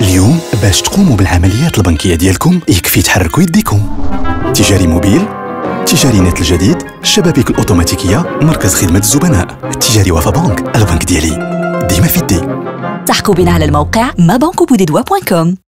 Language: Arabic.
اليوم باش تقوموا بالعمليات البنكية ديالكم يكفي تحركوا يديكم. تجاري موبيل تجاري نت الجديد الشبابيك الأوتوماتيكية مركز خدمة الزبناء تجاري وفا بنك البنك ديالي. ديما في الدي. تحكوا بنا على الموقع مابانكوبوديدوا.com